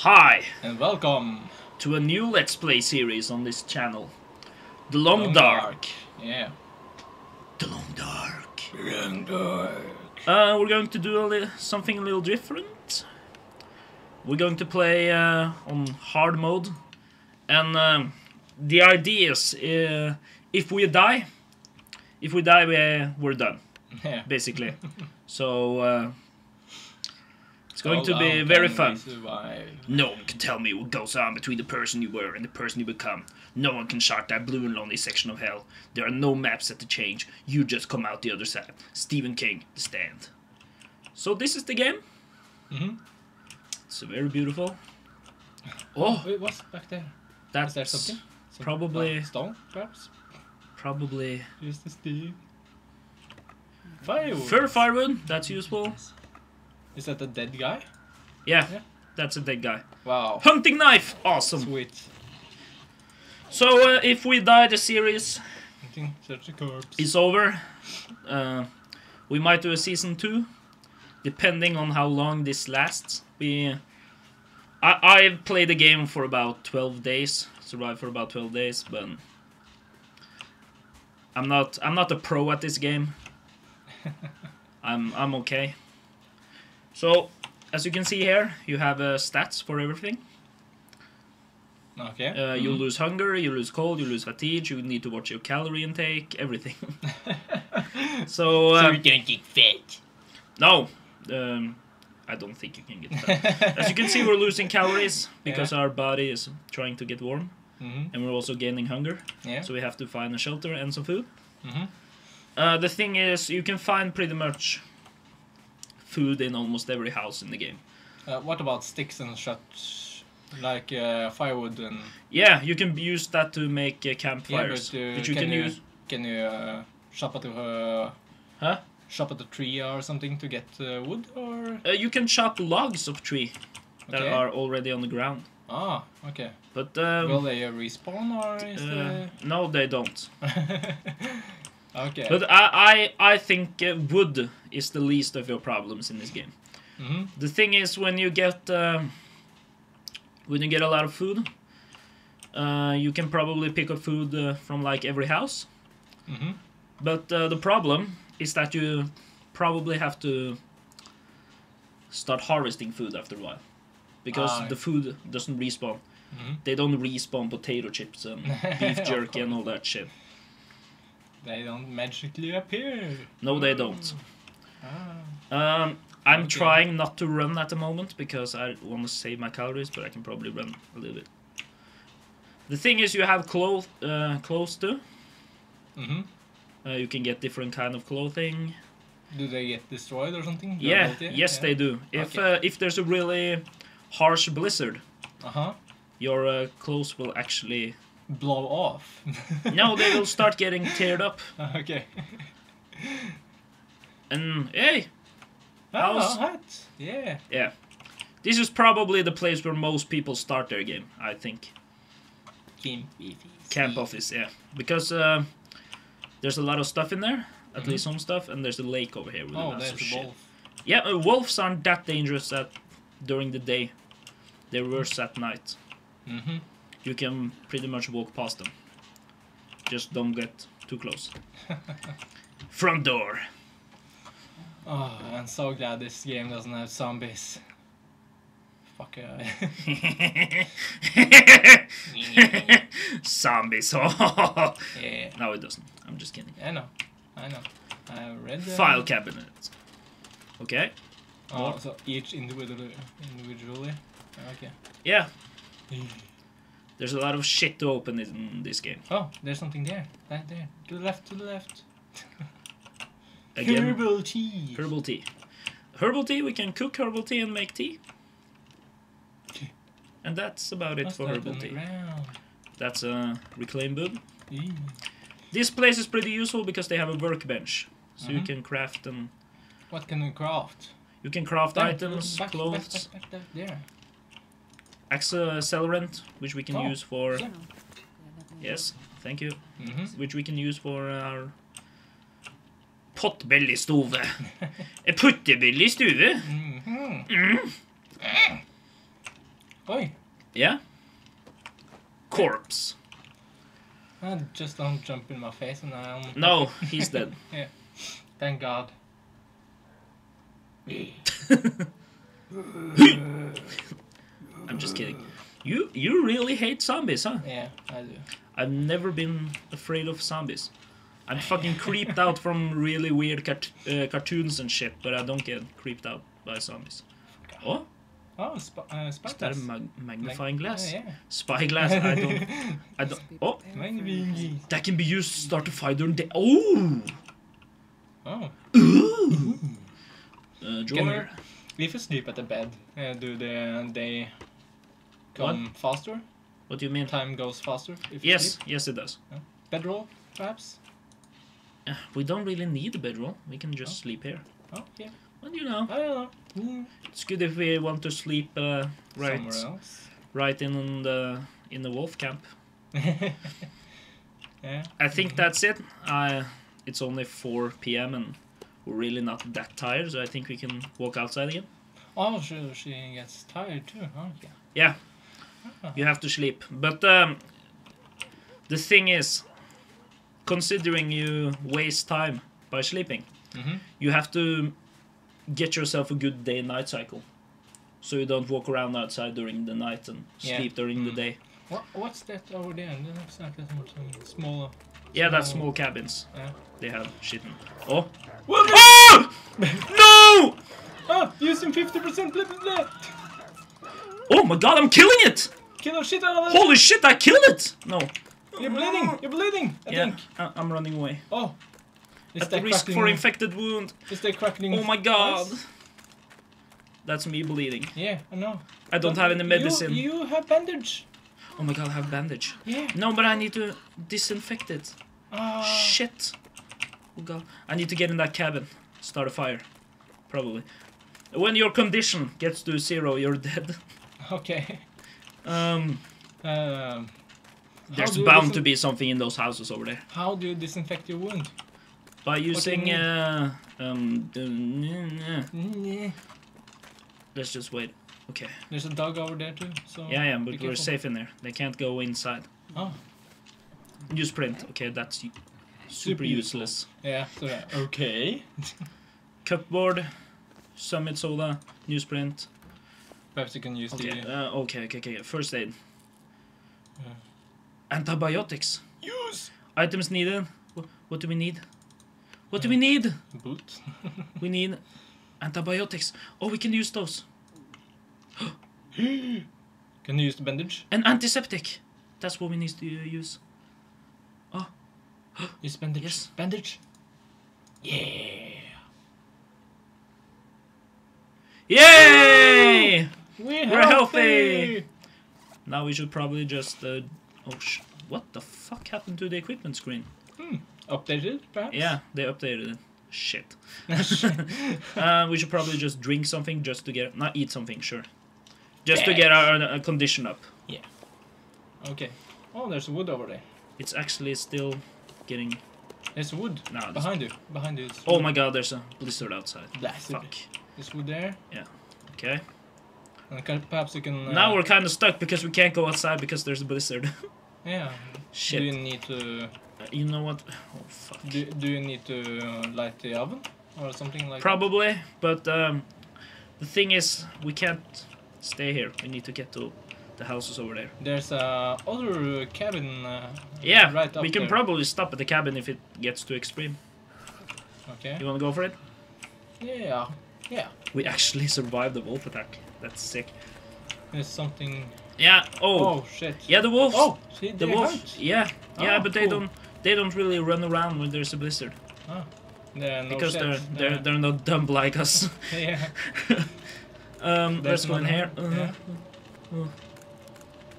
Hi and welcome. to a new Let's Play series on this channel. The Long, Dark. Yeah. The Long Dark. Long Dark. Uh, we're going to do a li- something a little different. We're going to play uh, on hard mode. And um, the idea is uh, if we die, if we die, we, we're done, Yeah. basically. so uh, it's going How to be very fun. No one can tell me what goes on between the person you were and the person you become. No one can chart that blue and lonely section of hell. There are no maps that to change. You just come out the other side. Stephen King, The Stand. So this is the game. Mhm. It's very beautiful. Oh, Wait, what's back there? that's Is there something? Some- probably- uh, stone, perhaps? probably Just the steel. Firewood. fur firewood. That's useful. Is that a dead guy? Yeah, Yeah. that's a dead guy. Wow. Hunting knife, awesome. Sweet. So uh, if we die, the series I think such a corpse. is over. Uh, we might do a season two, depending on how long this lasts. We, I I've played the game for about twelve days, survived for about twelve days, but I'm not I'm not a pro at this game. I'm I'm okay. So as you can see here, you have uh, stats for everything. Okay. Uh, You Mhm. lose hunger, you lose cold, you lose fatigue. You need to watch your calorie intake, everything. so, uh, so we can get fat. no, um, I don't think you can get that. As you can see, we're losing calories because our body is trying to get warm, hmm and we're also gaining hunger. Yeah. So we have to find a shelter and some food. Mhm. Uh, the thing is, you can find pretty much food in almost every house in the game. Uh, what about sticks and such? Like uh, firewood and. Yeah, you can use that to make uh, Yeah, campfires, but, uh, you can, can, you use. can you uh, shop at the uh, Huh? shop at the tree or something to get uh, wood or Uh, you can chop logs of tree that Okay. are already on the ground. ah okay But um, will they uh, respawn or is uh, no, they don't. okay But I, I, I think uh, wood is the least of your problems in this game. hmm The thing is, when you get um, when you get a lot of food, uh, you can probably pick up food uh, from like every house. hmm But uh, the problem is that you probably have to start harvesting food after a while, because Ah. the food doesn't respawn. Mhm. They don't respawn potato chips and beef jerky and all that shit. They don't magically appear No, they don't. ah Um, I'm Okay. trying not to run at the moment because I want to save my calories, but I can probably run a little bit. The thing is, you have clothes, uh, clothes too. hmm Uh, you can get different kind of clothing. do they get destroyed or something Yeah, yes, Yeah. they do. If Okay. uh, if there's a really harsh blizzard, uh-huh your uh, clothes will actually blow off. No, they will start getting teared up. okay. And hey, How's- hat yeah. Yeah, this is probably the place where most people start their game. I think. Camp camp office yeah. Because uh, there's a lot of stuff in there at Mhm. least some stuff and there's a lake over here with oh lots there's of shit. wolf. Yeah uh, wolves aren't that dangerous at during the day. They're worse at night. Hmm you can pretty much walk past them just don't get too close front door Oh, I'm so glad this game doesn't have zombies. Fuck yeah. zombies yeah. no it doesn't i'm just kidding I know. I know. I read the file cabinet okay Oh, so each individually. Individually. Okay. yeah there's a lot of shit to open in this game Oh, there's something there. Right there. To the left. To the left. again Herbal tea. Herbal tea. Herbal tea, we can cook herbal tea and make tea. And that's about it for herbal tea. ground? That's a reclaim. Ew. This place is pretty useful because they have a workbench. So you Mhm. can craft and What can you craft? you can craft There, items, back, clothes, Back, back, back, back, there. Accelerant, which we can Oh, use for yeah. yes, thank you, Mm-hmm. which we can use for our potbelly stove. A puttebellystove. Mm-hmm. Mm. Oi! Yeah? Corpse. Ah, just don't jump in my face and I'm... No, he's dead. yeah. Thank God. I'm just kidding. You you really hate zombies, huh? Yeah, I do. I've never been afraid of zombies. I'm fucking creeped out from really weird cart- uh, cartoons and shit, but I don't get creeped out by zombies. Oh, Oh, sp uh, is that a spyglass. mag- magnifying glass? Yeah, yeah. Spyglass? I don't. I don't. Oh, Magnifying. that can be used to start a fire during the. Oh, Oh. uh, Can Joner. If you sleep at the bed, uh, do the day come faster? What do you mean? Time goes faster Yes, sleep? yes, it does. Bedroll, perhaps? Uh, We don't really need a bedroll. We can just Oh. sleep here. Oh, yeah. Well, you know, I don't know. Mm. it's good if we want to sleep uh, right, Somewhere else. right in the in the wolf camp. yeah. I think that's it. Uh, it's only 4 p.m. and we're really not that tired, so I think we can walk outside again. Oh, she, she gets tired too, huh? Yeah. Yeah, Ah. You have to sleep. But um, the thing is, considering you waste time by sleeping, Mm-hmm. you have to get yourself a good day-night cycle. So you don't walk around outside during the night and Yeah. sleep during the Mm. day. What, what's that over there? That looks like something smaller. Yeah, that's Small- cabins. Yeah. They have shit in. Oh! What? Ah! no! Ah, using 50% left left. Oh my god, I'm killing it! Kill shit out of it. Holy shit, I killed it! No. You're bleeding. You're bleeding. I yeah, think. I- I'm running away. Oh. Is At the risk for infected wound. Is that cracking? Oh my god. ice? That's me bleeding. Yeah, I know. I don't But have any medicine. You, have bandage. Oh my god, I have bandage. Yeah. No, but I need to disinfect it. Ah. Shit. Oh god. I need to get in that cabin. Start a fire. Probably. When your condition gets to zero, you're dead. Okay. Um, Um. there's bound to be something in those houses over there. How do you disinfect your wound? By using, uh, um, uh, Mm, let's just wait. Okay. There's a dog over there too. So Yeah, yeah, be but we're careful. safe in there. They can't go inside. Oh. Use print. Okay, that's super Super useless. Yeah. So that, okay. Cupboard, Summit Soda, newsprint. Perhaps you can use Okay, the uh, okay, okay, okay. First aid. Yeah. Antibiotics. use Items needed. Wh- What do we need? What do we need? boot. We need antibiotics. Oh, we can use those. Can you use the bandage? An antiseptic. That's what we need to use. Oh. use bandage. Yes. Bandage. Yeah. Yay! We're, We're healthy! Now we should probably just. Uh, oh, sh- what the fuck happened to the equipment screen? Hmm. Updated, perhaps? Yeah, they updated it. Shit. uh, we should probably just drink something just to get. Not eat something, sure. Just to get our uh, condition up. Yeah. Okay. Oh, there's wood over there. It's actually still getting. There's wood No, behind you. Behind you. Oh my god, there's a blizzard outside. Blasted. Fuck. There's wood there. Yeah. Okay. And perhaps you can. Uh, Now we're kind of stuck because we can't go outside because there's a blizzard. Yeah. Shit. Do you need to? Uh, You know what? Oh fuck. Do, do you need to uh, light the oven or something like? That? Probably, but um, the thing is, we can't stay here. We need to get to the houses over there. There's a other cabin. Uh, Yeah, Right up we can there. probably stop at the cabin if it gets too extreme. Okay. You wanna go for it? Yeah. Yeah. We actually survived the wolf attack. That's sick. There's something. Yeah. Oh. Oh, shit. Yeah, the wolves. Oh, see, the they wolf. hunt. Yeah. Yeah, Ah, but they cool. don't. They don't really run around when there's a blizzard Oh. Yeah, no because shit. they're they're Yeah. they're not dumb like us. yeah. um, There's one here. here, Uh, yeah. uh,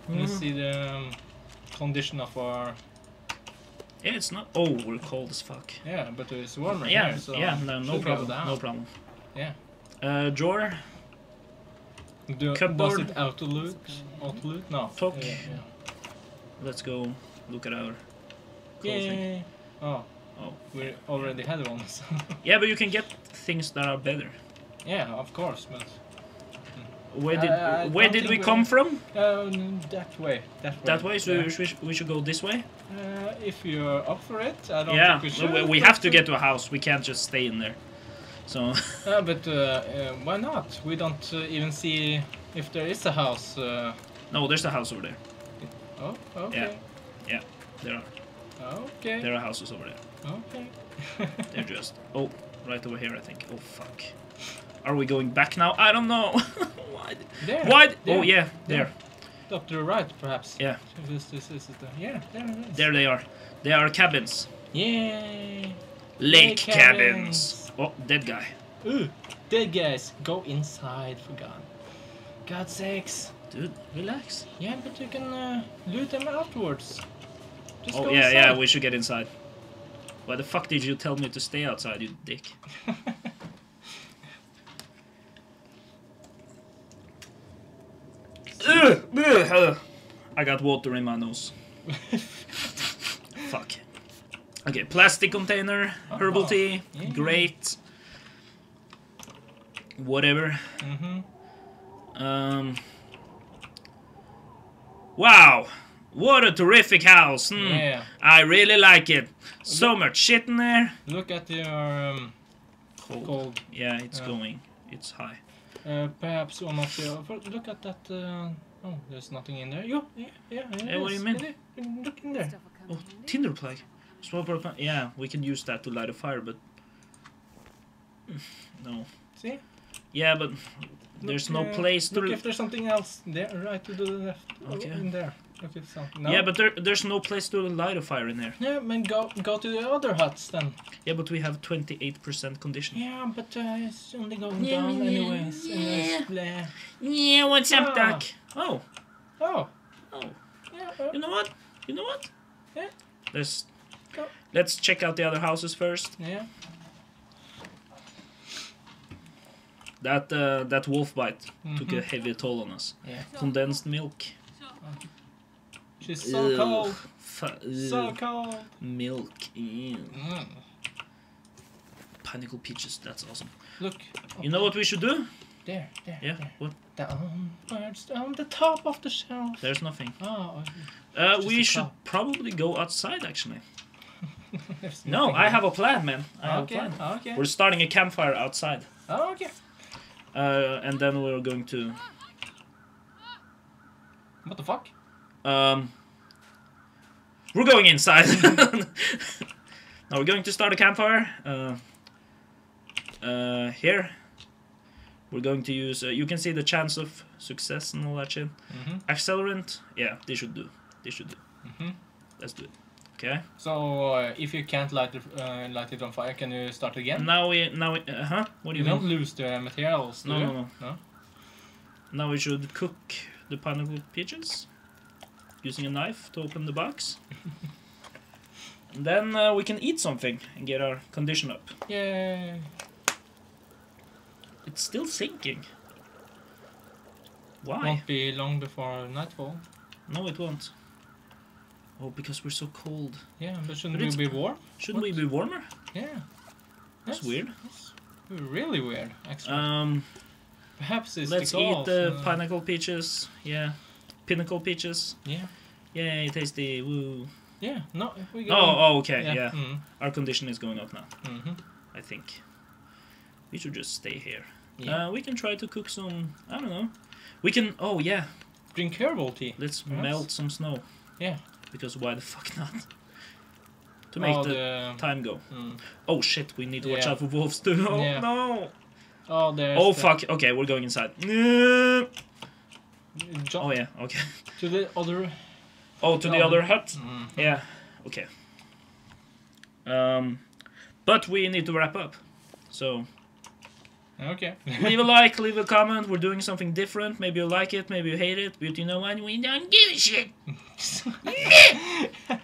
Let's uh. see the um, condition of our. Yeah, it's not. Oh, we're cold as fuck. Yeah, but it's warm right yeah, here, so yeah, no, no problem, no problem. Yeah. Uh, drawer, Do, Cupboard. Does it auto loot? Auto loot? No. Talk. Yeah, let's go look at our yeah. clothing. Yay. Oh. Oh. We already had one. So. Yeah, but you can get things that are better. yeah, of course, but Where did I- I where did we come we- from? Um, that way. That way. That way. So yeah. we, should, we should go this way. Uh, if you're up for it, I don't Yeah, think we we, should. we have to uh, get to a house. We can't just stay in there. So Uh, but uh, uh, why not? We don't uh, even see if there is a house. Uh, no, there's a house over there. oh, okay. Yeah, yeah, there are Okay. there are houses over there. Okay. They're just oh right over here I think. Oh fuck. Are we going back now? I don't know. Why? there. Why? there, Oh yeah, there, Up to the right, perhaps. Yeah. This, this, this is the, yeah, there it is. there they are. They are cabins. Yay. Lake Lake cabins. Oh, dead guy. Ooh, dead guys, go inside for God. God's sakes. Dude, relax. Yeah, but you can uh, loot them afterwards. Just Oh yeah, inside. yeah. We should get inside. Why the fuck did you tell me to stay outside, you dick? I got water in my nose. Fuck. Okay, plastic container, herbal tea, Yeah. great. Whatever. mm-hmm. Um. Wow, what a terrific house. Hmm. Yeah. I really like it. So much shit in there. Look at your um, Cold. gold. Yeah, it's Yeah. going. It's high. Uh, perhaps one of the. Look at that. Uh, oh, there's nothing in there. Yeah, yeah. Yeah, what do you mean? Look in there. Stuff will come Oh, tinder plug. Swap up. Yeah, we can use that to light a fire, but no. See? Yeah, but there's no Look, uh, place to. Look if there's something else there, right to the left. Oh, Okay. In there. Look if something. No? Yeah, but there, there's no place to light a fire in there. Yeah, man, go go to the other huts then. Yeah, but we have 28% condition. Yeah, but uh, it's only going Yeah, down yeah, anyways. yeah. there's blah. Yeah, what's up, Ah. Doc? Oh, Oh, oh. yeah. Uh, You know what? You know what? Yeah. Let's Go. let's check out the other houses first. yeah. That uh, that wolf bite took a Mhm. heavy toll on us. Yeah. Condensed milk. She's so Ew. cold. Fu- So cold. milk. Ew. Mm. Pineapple peaches. That's awesome. Look. You know what we should do? There, there, Yeah. there. What? Downwards, on the top of the shelf. There's nothing. Oh, Uh, we should top. probably go outside. Actually. No, I have a plan, man. I have Okay, a plan. okay. We're starting a campfire outside, Oh, okay. uh, and then we're going to. What the fuck? Um, we're going inside. now we're going to start a campfire. Uh, uh, here, we're going to use. Uh, you can see the chance of success and all that shit. Mm-hmm. Accelerant. Yeah, they should do. They should do. Mhm. Let's do it. Okay. So, uh, if you can't light it, uh, light it on fire, can you start again? Now we. Now we. Uh huh. What do you you don't lose the materials, No, no, no. No? Now we should cook the pineapple peaches using a knife to open the box. and then uh, we can eat something and get our condition up. Yay. It's still sinking. Why? Won't be long before nightfall. No, it won't. Oh, because we're so cold. Yeah, but shouldn't But we be warm? Shouldn't we be warmer? Yeah. That's weird. That's really weird, actually. Um, Perhaps it's let's because, eat the uh, pineapple peaches. Yeah, pinnacle peaches. Yeah. Yay, tasty! Woo! Yeah. No, we go. Oh, oh, okay, yeah. yeah. Mm. Our condition is going up now. hmm I think. We should just stay here. Yeah. Uh, we can try to cook some. I don't know. We can. Oh yeah. Drink herbal tea. Let's Perhaps. melt some snow. Yeah. Because why the fuck not? To make oh, the, the. time go. Mm. Oh shit! We need to watch Yeah. out for wolves too. Oh Yeah. no! Oh, there's. Oh the- fuck! Okay, we're going inside. Jump Oh yeah. Okay. to the other. Oh, to the Oh, other the- hut. Mm. Yeah. Okay. Um, but we need to wrap up. So Okay. leave a like, leave a comment. We're doing something different. Maybe you like it, maybe you hate it. But you know what? We don't give a shit.